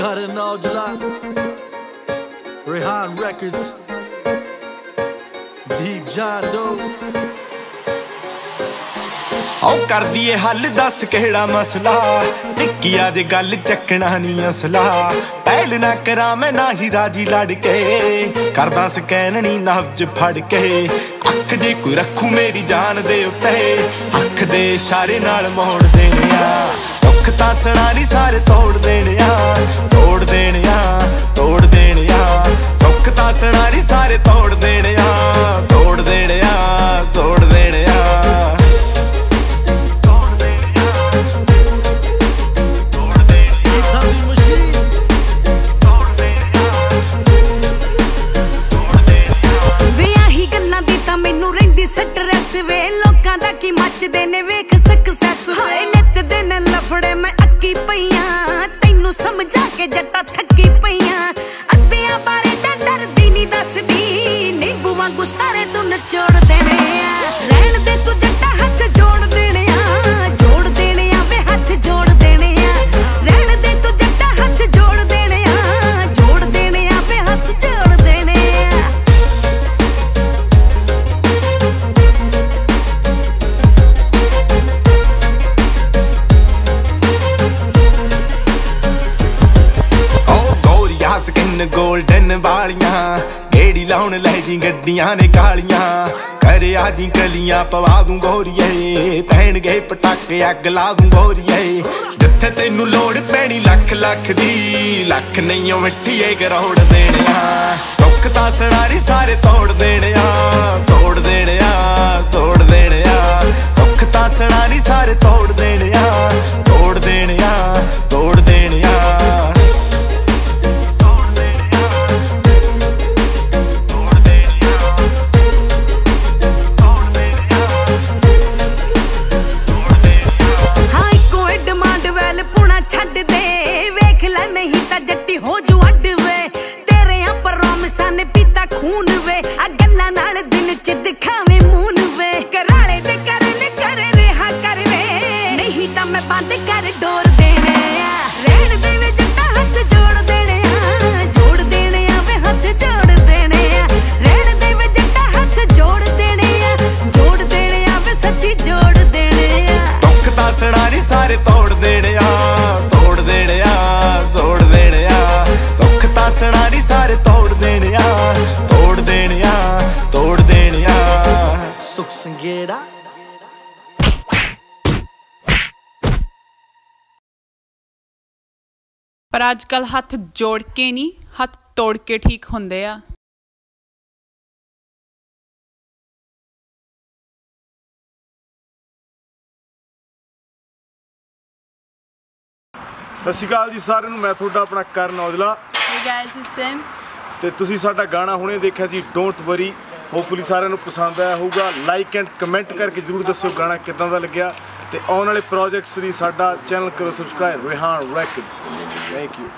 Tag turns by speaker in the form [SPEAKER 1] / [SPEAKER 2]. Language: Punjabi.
[SPEAKER 1] Karan Aujla, Rehan Records, Deep John Doe.
[SPEAKER 2] ਆਉ ਕਰਦੀ ਏ ਹੱਲ ਦੱਸ ਕਿਹੜਾ ਮਸਲਾ? ਟਿੱਕੀ ਅੱਜ ਗੱਲ ਚੱਕਣਾ ਨਹੀਂ ਅਸਲਾ। ਪਹਿਲ ਨਾ ਕਰਾਂ ਮੈਂ ਨਾ ਹੀ ਰਾਜੀ ਲੜ ਕੇ। ਕਰਦਾ ਸਕੈਨ ਨਹੀਂ ਨਬਜ ਫੜ ਕੇ। ਅੱਖ ਜੇ ਕੋਈ ਰੱਖੂ ਮੇਰੀ ਜਾਨ ਦੇ ਉੱਤੇ। ਅੱਖ ਦੇ ਇਸ਼ਾਰੇ ਨਾਲ ਮੋੜ ਦੇਣੇ ਦੁੱਖ ਤਾਂ ਸਣਾ ਨਹੀਂ ਸਾਰੇ ਤੋੜ ਦੇਣੇ ਆ ਤੋੜ ਦੇਣੇ
[SPEAKER 3] ਕੇ ਜੱਟਾ ਥੱਕੀ ਪਈਆਂ। ਅੱਧਿਆਂ ਬਾਰੇ ਤਾਂ ਡਰਦੀ ਨਹੀਂ ਦੱਸਦੀ। ਨਿੰਬੂ ਵਾਂਗੂ ਸਾਰੇ ਤੂੰ ਨਚੋੜ ਦੇਣ
[SPEAKER 2] ਗੋਰੀਆ ਸਕਿਨ ਵਾਲੀਆਂ। ਗੇੜੀ ਲਾਉਣ ਲੈ ਜੀ ਗੱਡੀਆਂ ਨੇ ਕਾਲੀਆਂ। ਕਰਿਆ ਜੀ ਗਲੀਆਂ, ਪਵਾ ਦੂੰ ਗੋਰੀਏ। ਗਏ ਪਟਾਕੇ, ਅੱਗ ਲਾ ਦੂੰ ਗੋਰੀਏ। ਜਿੱਥੇ ਤੈਨੂੰ ਲੋੜ ਪੈਣੀ ਲੱਖ ਲੱਖ ਦੀ, ਲੱਖ ਨਹੀਂ ਓ ਮਿੱਠੀਏ ਕਰੋੜ ਦੇਣਿਆ। ਸਾਰੇ ਤੋੜ ਦੇਣਿਆ ਤੋੜ ਦੇਣਿਆ ਤੋੜ ਦੇਣਿਆ। ਦੁੱਖ ਤਾਂ ਸੜਾਰੀ ਸਾਰੇ ਤੋੜ ਦੇਣਿਆ
[SPEAKER 3] ਆ
[SPEAKER 2] ਤੋੜ ਦੇਣੇ ਤੋੜ ਦੇਣੇ ਆ
[SPEAKER 1] Suk
[SPEAKER 4] ਪਰ ਅੱਜ ਕੱਲ ਹੱਥ ਜੋੜ ਕੇ ਨਹੀਂ, ਹੱਥ ਤੋੜ ਕੇ ਠੀਕ ਹੁੰਦੇ ਆ।
[SPEAKER 5] ਸਤਿ ਸ਼੍ਰੀ ਅਕਾਲ ਜੀ ਸਾਰਿਆਂ ਨੂੰ ਮੈਂ ਤੁਹਾਡਾ ਆਪਣਾ Karan Aujla.
[SPEAKER 6] Hey guys, it's Sam.
[SPEAKER 5] ਤੇ ਤੁਸੀਂ ਸਾਡਾ ਗਾਣਾ ਹੁਣੇ ਦੇਖਿਆ ਜੀ ਡੋਂਟ ਵਰੀ ਹੋਪਫੁਲੀ ਸਾਰਿਆਂ ਨੂੰ ਪਸੰਦ ਆਇਆ ਹੋਊਗਾ। ਲਾਈਕ ਐਂਡ ਕਮੈਂਟ ਕਰਕੇ ਜਰੂਰ ਦੱਸਿਓ ਗਾਣਾ ਕਿਦਾਂ ਦਾ ਲੱਗਿਆ। ਤੇ ਆਉਣ ਵਾਲੇ ਪ੍ਰੋਜੈਕਟਸ ਲਈ ਸਾਡਾ ਚੈਨਲ ਕਰੋ subscribe Rihan records thank you